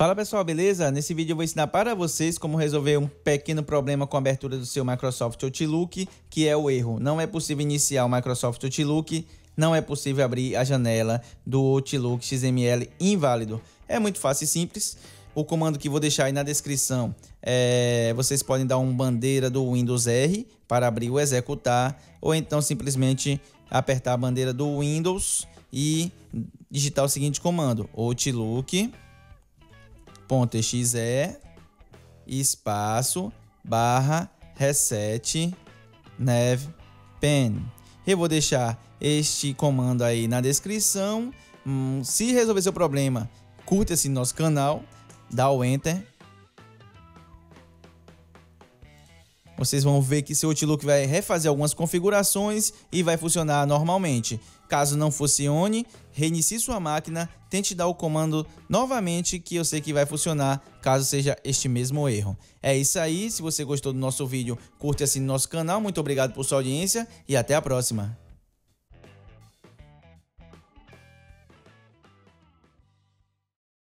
Fala pessoal, beleza? Nesse vídeo eu vou ensinar para vocês como resolver um pequeno problema com a abertura do seu Microsoft Outlook, que é o erro. Não é possível iniciar o Microsoft Outlook, não é possível abrir a janela do Outlook XML inválido. É muito fácil e simples. O comando que vou deixar aí na descrição, é, vocês podem dar um bandeira do Windows R para abrir o executar, ou então simplesmente apertar a bandeira do Windows e digitar o seguinte comando, outlook .exe espaço barra reset nav pen. Eu vou deixar este comando aí na descrição. Hum, se resolver seu problema, curta esse nosso canal, dá o enter Vocês vão ver que seu Outlook vai refazer algumas configurações e vai funcionar normalmente. Caso não funcione, reinicie sua máquina, tente dar o comando novamente que eu sei que vai funcionar caso seja este mesmo erro. É isso aí, se você gostou do nosso vídeo, curte assim no nosso canal, muito obrigado por sua audiência e até a próxima.